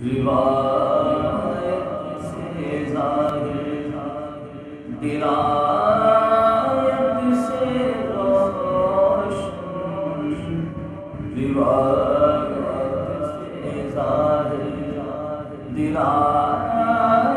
रिवायत से ज़ाहिर दिरायत से रोशन रिवायत से ज़ाहिर दिरायत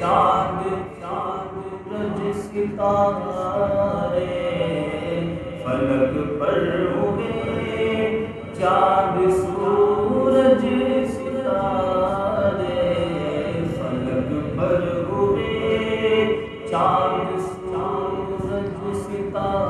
चाँद चाँद रज सितारे। फलक पर होगे चाँद सूरज सितारे। फलक पर हुए चाँद सूरज सितारे।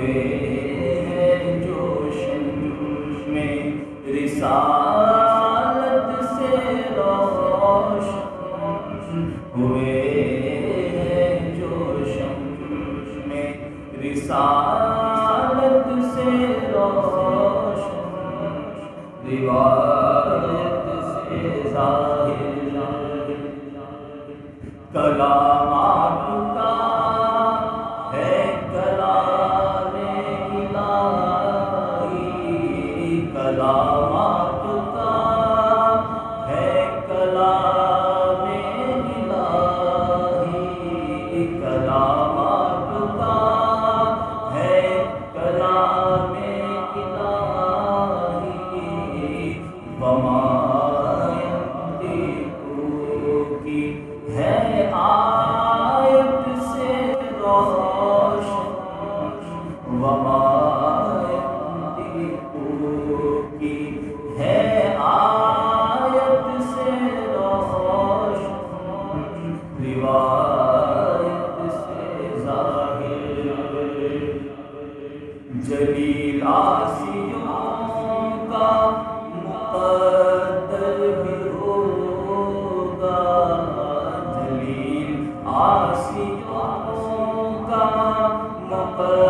हुए जोशन में रिसालत से रोशन हुए हैं जोश में। रिसालत से रोशन रिवायत का मुकद्दर भी होगा। आसियों का मुकद्दर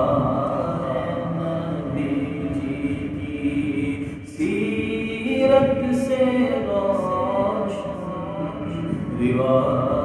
divine.